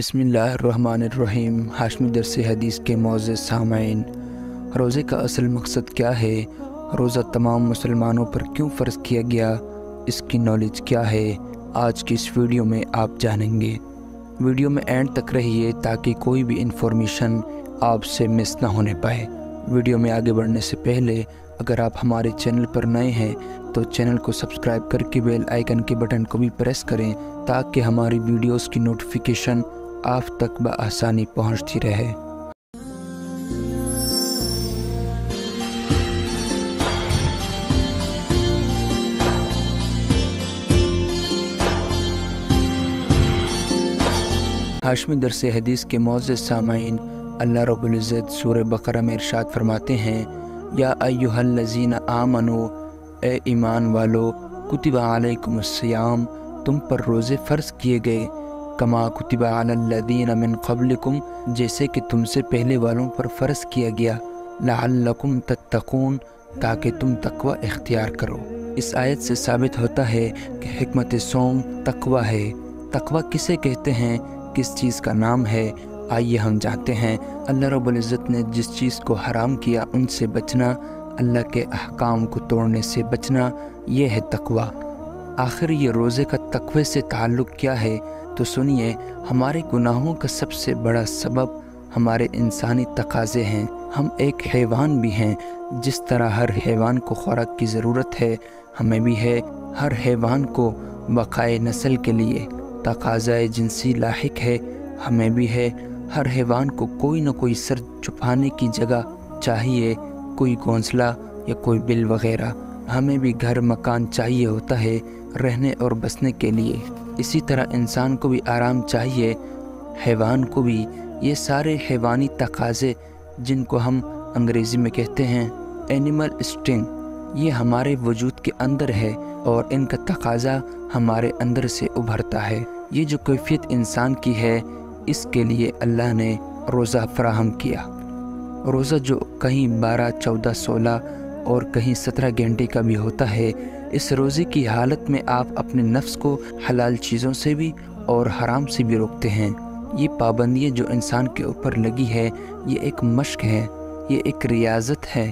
बसमीम हाशमी दरस हदीस के मौज़ सामीन रोज़े का असल मकसद क्या है? रोज़ा तमाम मुसलमानों पर क्यों फ़र्ज़ किया गया? इसकी नॉलेज क्या है? आज की इस वीडियो में आप जानेंगे। वीडियो में एंड तक रहिए ताकि कोई भी इंफॉर्मेशन आपसे मिस ना होने पाए। वीडियो में आगे बढ़ने से पहले, अगर आप हमारे चैनल पर नए हैं तो चैनल को सब्सक्राइब करके बेल आइकन के बटन को भी प्रेस करें ताकि हमारी वीडियोस की नोटिफिकेशन आप तक बसानी पहुँचती रहे। हाशमी दरस हदीस के मोज़ सामीन अल्लाह रबुल्ज़त सूर बकरा में इरशाद फरमाते हैं, या अयुहल्लजीन आमनो, ए ईमान वालो, कुतिबा अलैकुमुस्सियाम, तुम पर रोज़े फ़र्ज़ किए गए कमा कुतिबा अलल्लदीन मिन क़ब्लिकुम, जैसे कि तुमसे पहले वालों पर फ़र्ज़ किया गया लाकुम तत्तकून, ताकि तुम तकवा इख्तियार करो। इस आयत से साबित होता है कि हमत सोम तकवा है। तकवा किसे कहते हैं? किस चीज़ का नाम है? आइए हम जानते हैं। अल्लाह रब्ज़त ने जिस चीज़ को हराम किया, उनसे बचना, अल्लाह के अहकाम को तोड़ने से बचना, यह है तकवा। आखिर ये रोज़े का तकवे से ताल्लुक़ क्या है? तो सुनिए, हमारे गुनाहों का सबसे बड़ा सबब हमारे इंसानी तकाज़े हैं। हम एक हैवान भी हैं, जिस तरह हर हैवान को खुराक की ज़रूरत है, हमें भी है हर हैवान को बक़ाए नस्ल के लिए। तकाज़ा जिनसी लाक है, हमें भी है हर हैवान को कोई ना कोई सर छुपाने की जगह चाहिए, कोई घोंसला या कोई बिल वगैरह। हमें भी घर मकान चाहिए होता है, रहने और बसने के लिए। इसी तरह इंसान को भी आराम चाहिए, हैवान को भी। ये सारे हैवानी तकाज़े जिनको हम अंग्रेज़ी में कहते हैं एनिमल स्टिंग, ये हमारे वजूद के अंदर है और इनका तकाज़ा हमारे अंदर से उभरता है। ये जो कैफियत इंसान की है, इसके लिए अल्लाह ने रोज़ा फ्राहम किया। रोज़ा जो कहीं बारह, चौदह, सोलह और कहीं सत्रह घंटे का भी होता है इस रोज़े की हालत में आप अपने नफ्स को हलाल चीज़ों से भी और हराम से भी रोकते हैं। ये पाबंदियाँ जो इंसान के ऊपर लगी है, ये एक मश्क है, ये एक रियाजत है।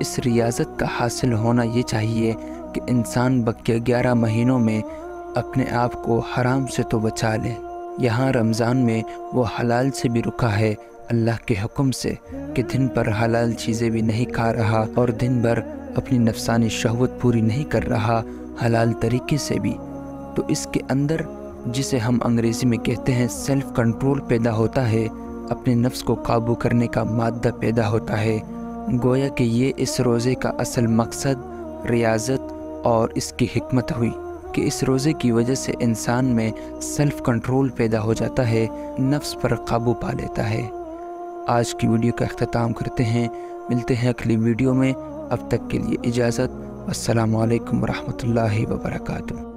इस रियाजत का हासिल होना ये चाहिए कि इंसान बक्या ग्यारह महीनों में अपने आप को हराम से तो बचा ले। यहाँ रमज़ान में वो हलाल से भी रुका है, अल्लाह के हुक्म से, कि दिन पर हलाल चीज़ें भी नहीं खा रहा और दिन भर अपनी नफसानी शहवत पूरी नहीं कर रहा हलाल तरीके से भी। तो इसके अंदर, जिसे हम अंग्रेज़ी में कहते हैं सेल्फ़ कंट्रोल पैदा होता है, अपने नफ्स को काबू करने का मादा पैदा होता है। गोया कि ये इस रोज़े का असल मकसद, रियाजत और इसकी हमत हुई। कि इस रोज़े की वजह से इंसान में सेल्फ़ कंट्रोल पैदा हो जाता है, नफ्स पर काबू पा लेता है। आज की वीडियो का अख्ताम करते हैं। मिलते हैं अगली वीडियो में। अब तक के लिए इजाज़त। असलकम वरहमल वर्का